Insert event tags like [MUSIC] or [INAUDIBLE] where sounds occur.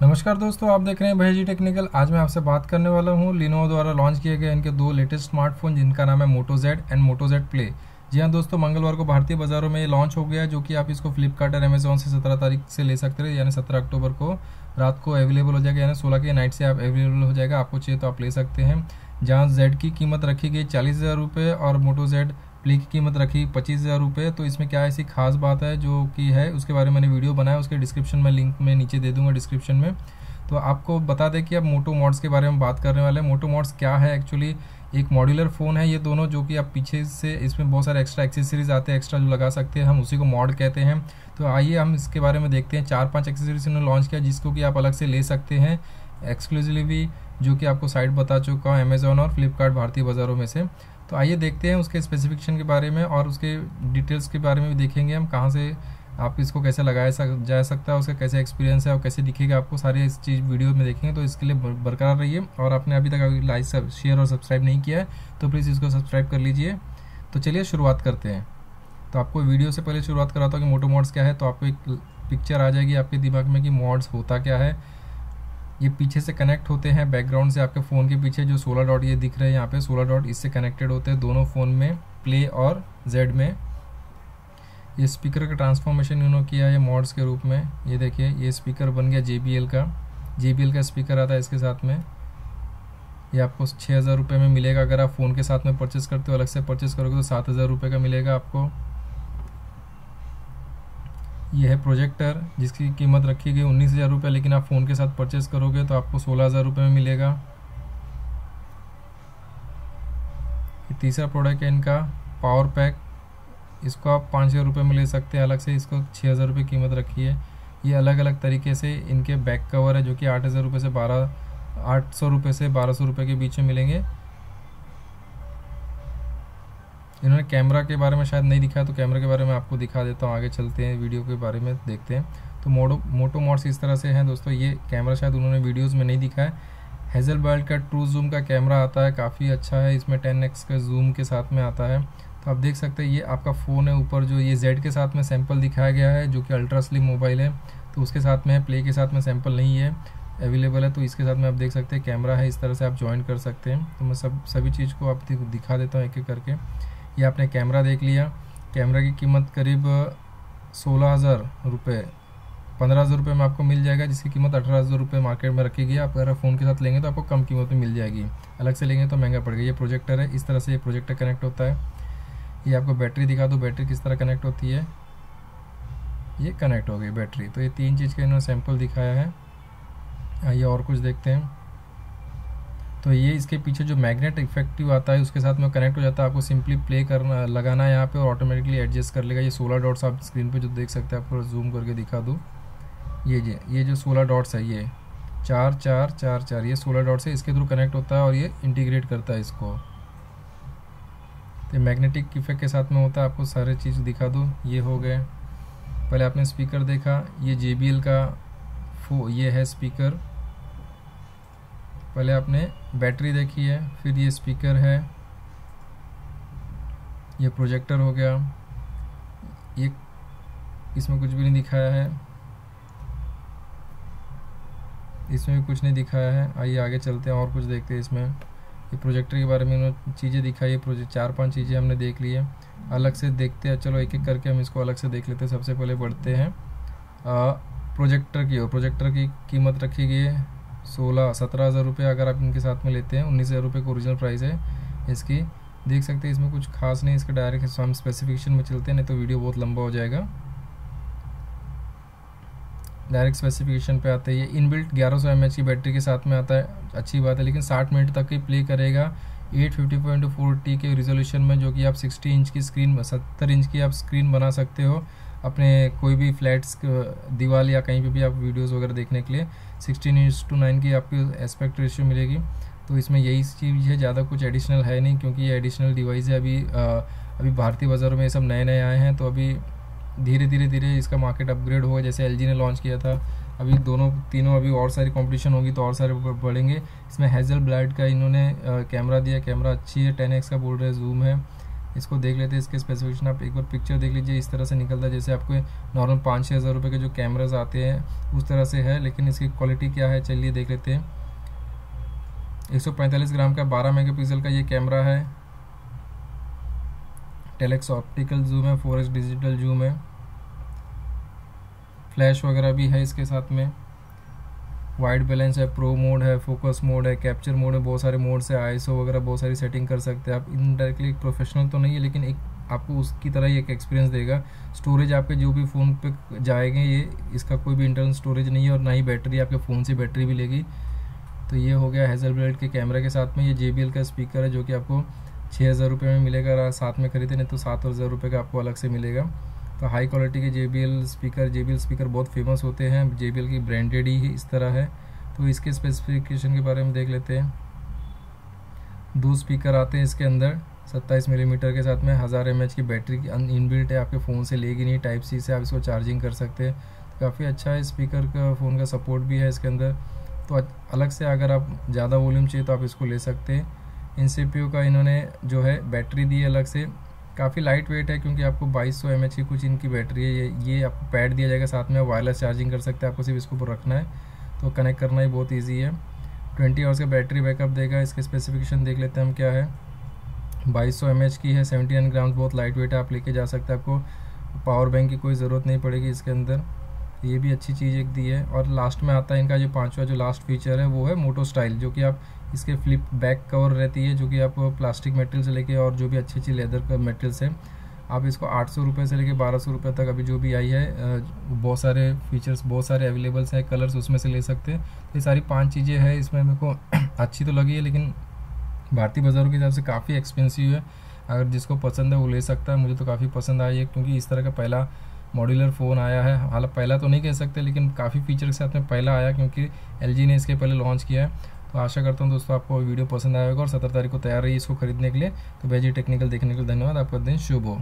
नमस्कार दोस्तों, आप देख रहे हैं भैया जी टेक्निकल। आज मैं आपसे बात करने वाला हूँ लिनोवो द्वारा लॉन्च किए गए इनके दो लेटेस्ट स्मार्टफ़ोन जिनका नाम है Moto Z and Moto Z play जी हाँ दोस्तों, मंगलवार को भारतीय बाजारों में ये लॉन्च हो गया, जो कि आप इसको फ्लिपकार्ट और अमेजोन से सत्रह तारीख से ले सकते हैं, यानी सत्रह अक्टूबर को रात को अवेलेबल हो जाएगा, यानी सोलह की नाइट से आप अवेलेबल हो जाएगा, आपको चाहिए तो आप ले सकते हैं। जहाँ जेड की कीमत रखी गई चालीस हज़ार रुपये और मोटो जेड प्ले की कीमत रखी पच्चीस हज़ार रुपये तो इसमें क्या ऐसी खास बात है जो कि है? उसके बारे में मैंने वीडियो बनाया, उसके डिस्क्रिप्शन में लिंक में नीचे दे दूँगा डिस्क्रिप्शन में। तो आपको बता दें कि अब मोटो मॉड्स के बारे में बात करने वाले हैं। मोटो मॉड्स क्या है? एक्चुअली एक मॉड्यूलर फ़ोन है ये दोनों, जो कि आप पीछे से इसमें बहुत सारे एक्स्ट्रा एक्सेसरीज आते हैं एक्स्ट्रा जो लगा सकते हैं, हम उसी को मॉड कहते हैं। तो आइए हम इसके बारे में देखते हैं। चार पाँच एक्सेसरीज इन्होंने लॉन्च किया, जिसको कि आप अलग से ले सकते हैं एक्सक्लूसिवली जो कि आपको साइट बता चुका हूँ अमेजोन और फ्लिपकार्ट भारतीय बाज़ारों में से। तो आइए देखते हैं उसके स्पेसिफिकेशन के बारे में और उसके डिटेल्स के बारे में भी देखेंगे हम कहाँ से आप इसको कैसे लगाया सक, जा सकता है उसका कैसे एक्सपीरियंस है और कैसे दिखेगा आपको सारी इस चीज़ वीडियो में देखेंगे तो इसके लिए बरकरार रहिए और आपने अभी तक लाइक शेयर और सब्सक्राइब नहीं किया है तो प्लीज़ इसको सब्सक्राइब कर लीजिए। तो चलिए शुरुआत करते हैं। तो आपको वीडियो से पहले शुरुआत कराता हूँ कि मोटो मॉड्स क्या है तो आपको एक पिक्चर आ जाएगी आपके दिमाग में कि मॉड्स होता क्या है। ये पीछे से कनेक्ट होते हैं बैकग्राउंड से आपके फ़ोन के पीछे जो सोलह डॉट ये दिख रहे हैं, यहाँ पे सोलह डॉट इससे कनेक्टेड होते हैं, दोनों फ़ोन में प्ले और जेड में। ये स्पीकर का ट्रांसफॉर्मेशन इन्होंने किया है मॉड्स के रूप में। ये देखिए, ये स्पीकर बन गया जे का। जे का स्पीकर आता है इसके साथ में। ये आपको छः हज़ार रुपये में मिलेगा। अगर आप फ़ोन के साथ में परचेस करते हो, अलग से परचेस करोगे तो सात हज़ार रुपये का मिलेगा आपको। ये है प्रोजेक्टर, जिसकी कीमत रखी गई उन्नीस हज़ार रुपये, लेकिन आप फ़ोन के साथ परचेस करोगे तो आपको सोलह हज़ार रुपये में मिलेगा। तीसरा प्रोडक्ट है इनका पावर पैक इसको आप पाँच हज़ार रुपये में ले सकते हैं, अलग से इसको छः हज़ार रुपये कीमत रखी है। ये अलग अलग तरीके से इनके बैक कवर है, जो कि आठ हज़ार रुपये से बारह, आठ सौ रुपये से बारह सौ रुपये के बीच में मिलेंगे। इन्होंने कैमरा के बारे में शायद नहीं दिखाया तो कैमरा के बारे में आपको दिखा देता हूँ, आगे चलते हैं, वीडियो के बारे में देखते हैं। तो मोटो मोटो मॉड्स इस तरह से हैं दोस्तों, ये कैमरा शायद उन्होंने वीडियोज़ में नहीं दिखाया हेजल बर्ड का ट्रू जूम का कैमरा आता है, काफ़ी अच्छा है, इसमें टेन एक्स का जूम के साथ में आता है। तो आप देख सकते हैं, ये आपका फ़ोन है, ऊपर जो ये जेड के साथ में सैंपल दिखाया गया है, जो कि अल्ट्रा स्लिम मोबाइल है। तो उसके साथ में है प्ले के साथ में सैंपल नहीं है अवेलेबल है तो इसके साथ में आप देख सकते हैं, कैमरा है, इस तरह से आप ज्वाइन कर सकते हैं। तो मैं सब, सभी चीज़ को आप दिखा देता हूँ एक एक करके। ये आपने कैमरा देख लिया। कैमरा की कीमत करीब सोलह हज़ार रुपये पंद्रह हज़ार रुपये में आपको मिल जाएगा, जिसकी कीमत अठारह हज़ार रुपये मार्केट में रखी गई आप अगर फ़ोन के साथ लेंगे तो आपको कम कीमत में मिल जाएगी। अलग से लेंगे तो महँगा पड़ेगा ये प्रोजेक्टर है, इस तरह से ये प्रोजेक्टर कनेक्ट होता है। ये आपको बैटरी दिखा दो, बैटरी किस तरह कनेक्ट होती है। ये कनेक्ट हो गई बैटरी। तो ये तीन चीज़ का इन्होंने सैंपल दिखाया है। आइए और कुछ देखते हैं। तो ये इसके पीछे जो मैग्नेट इफ़ेक्टिव आता है, उसके साथ में कनेक्ट हो जाता है, आपको सिंपली प्ले करना, लगाना है यहाँ पे और ऑटोमेटिकली एडजस्ट कर लेगा। ये सोलह डॉट्स आप स्क्रीन पे जो देख सकते हैं, आपको जूम करके दिखा दूँ। ये ये ये जो सोलह डॉट्स है, ये चार चार चार चार, ये सोलह डॉट्स है, इसके थ्रू कनेक्ट होता है और ये इंटीग्रेट करता है इसको। तो मैग्नेटिक इफ़ेक्ट के साथ में होता है, आपको सारे चीज़ दिखा दूँ। ये हो गए। पहले आपने स्पीकर देखा, ये JBL का फो ये है स्पीकर पहले आपने बैटरी देखी है फिर ये स्पीकर है ये प्रोजेक्टर हो गया ये इसमें कुछ भी नहीं दिखाया है इसमें भी कुछ नहीं दिखाया है आइए आगे चलते हैं और कुछ देखते हैं इसमें। ये प्रोजेक्टर के बारे में उन्होंने चीज़ें दिखाई है प्रोजेक्ट चार पाँच चीज़ें हमने देख ली है। अलग से देखते हैं चलो एक एक करके हम इसको अलग से देख लेते हैं। सबसे पहले बढ़ते हैं। आ, प्रोजेक्टर की और प्रोजेक्टर की कीमत रखी गई है। सोलह, सत्रह हज़ार रुपये अगर आप इनके साथ में लेते हैं, उन्नीस हज़ार रुपये का ओरिजिनल प्राइस है इसकी। देख सकते हैं, इसमें कुछ खास नहीं, इसका डायरेक्ट हम स्पेसिफिकेशन में चलते हैं, नहीं तो वीडियो बहुत लंबा हो जाएगा। डायरेक्ट स्पेसिफिकेशन पे आते हैं। ये इनबिल्ट 1100 सौ की बैटरी के साथ में आता है, अच्छी बात है, लेकिन 60 मिनट तक ही प्ले करेगा। 850.4T के रिजोल्यूशन में, जो कि आप 60 इंच की स्क्रीन 70 इंच की आप स्क्रीन बना सकते हो। अपने कोई भी फ्लैट्स दीवार या कहीं पे भी आप वीडियोस वगैरह देखने के लिए 16 इंच टू नाइन की आपकी एस्पेक्ट रेशियो मिलेगी। तो इसमें यही चीज़ है ज़्यादा कुछ एडिशनल है नहीं क्योंकि ये एडिशनल डिवाइस है। अभी आ, अभी भारतीय बाज़ारों में ये सब नए नए आए हैं तो अभी धीरे धीरे धीरे इसका मार्केट अपग्रेड होगा। जैसे LG ने लॉन्च किया था अभी दोनों तीनों अभी और सारी कंपटीशन होगी तो और सारे बढ़ेंगे। इसमें हैज़ल ब्लाइड का इन्होंने कैमरा दिया। कैमरा अच्छी है टेन का बोल रहे जूम है। इसको देख लेते हैं, इसके स्पेसिफिकेशन आप एक बार पिक्चर देख लीजिए, इस तरह से निकलता है, जैसे आपको नॉर्मल पाँच छः हज़ार रुपये के जो कैमराज आते हैं, उस तरह से है, लेकिन इसकी क्वालिटी क्या है, चलिए देख लेते हैं। 145 ग्राम का 12 मेगापिक्सल का ये कैमरा है। टेलेक्स ऑप्टिकल जूम है फोर डिजिटल जूम है। फ्लैश वगैरह भी है इसके साथ में। वाइट बैलेंस है, प्रो मोड है, फोकस मोड है, कैप्चर मोड है, बहुत सारे मोड से आईएसओ वगैरह बहुत सारी सेटिंग कर सकते हैं। आप इनडायरेक्टली एक प्रोफेशनल तो नहीं है, लेकिन एक आपको उसकी तरह ही एक एक्सपीरियंस देगा। स्टोरेज आपके जो भी फ़ोन पे जाएँगे, ये इसका कोई भी इंटरनल स्टोरेज नहीं है और ना ही बैटरी आपके फ़ोन से बैटरी भी लेगी। तो ये हो गया हेजल ब्लेड के कैमरा के साथ में, ये JBL का स्पीकर है, जो कि आपको छः हज़ार रुपये में मिलेगा, साथ में खरीदे, नहीं तो सात हज़ार रुपये का आपको अलग से मिलेगा। तो हाई क्वालिटी के JBL स्पीकर JBL स्पीकर बहुत फ़ेमस होते हैं। JBL की ब्रांडेड ही इस तरह है। तो इसके स्पेसिफिकेशन के बारे में देख लेते हैं। दो स्पीकर आते हैं इसके अंदर। 27 मिलीमीटर mm के साथ में हज़ार एमएच की बैटरी इनबिल्ट है। आपके फ़ोन से लेगी नहीं टाइप सी से आप इसको चार्जिंग कर सकते हैं। तो काफ़ी अच्छा है स्पीकर का फ़ोन का सपोर्ट भी है इसके अंदर। तो अलग से अगर आप ज़्यादा वॉल्यूम चाहिए तो आप इसको ले सकते हैं। इन का इन्होंने जो है बैटरी दी है अलग से। काफ़ी लाइट वेट है क्योंकि आपको 2200 सौ एम की कुछ इनकी बैटरी है। ये ये आपको पैड दिया जाएगा, साथ में वायरलेस चार्जिंग कर सकते हैं। आपको सिर्फ़ इसको ऊपर रखना है तो कनेक्ट करना ही बहुत ईजी है। ट्वेंटी आवर्स का बैटरी बैकअप देगा। इसके स्पेसिफिकेशन देख लेते हैं हम क्या है। बाईस सौ की है सेवेंटी नाइन ग्राम बहुत लाइट वेट है। आप लेके जा सकते हैं, आपको पावर बैंक की कोई ज़रूरत नहीं पड़ेगी इसके अंदर। ये भी अच्छी चीज़ एक दी है। और लास्ट में आता है इनका जो पांचवा, जो लास्ट फीचर है, वो है मोटो स्टाइल, जो कि आप इसके फ्लिप बैक कवर रहती है, जो कि आप प्लास्टिक मटेरियल से लेके और जो भी अच्छी अच्छी लेदर का मटेरियल है, आप इसको आठ सौ रुपये से लेके बारह सौ रुपये तक अभी जो भी आई है बहुत सारे फीचर्स, बहुत सारे अवेलेबल्स हैं, कलर्स उसमें से ले सकते हैं। तो ये सारी पाँच चीज़ें हैं, इसमें मेरे को [CLEARS THROAT] अच्छी तो लगी है, लेकिन भारतीय बाज़ारों के हिसाब से काफ़ी एक्सपेंसिव है। अगर जिसको पसंद है वो ले सकता है, मुझे तो काफ़ी पसंद आई है, क्योंकि इस तरह का पहला मॉड्यूलर फ़ोन आया है। हालाँकि पहला तो नहीं कह सकते, लेकिन काफ़ी फीचर के साथ में पहला आया, क्योंकि LG ने इसके पहले लॉन्च किया है। तो आशा करता हूँ दोस्तों आपको वीडियो पसंद आएगा और सत्रह तारीख को तैयार रही इसको खरीदने के लिए। तो भेजिए टेक्निकल देखने के लिए धन्यवाद। आपका दिन शुभ हो।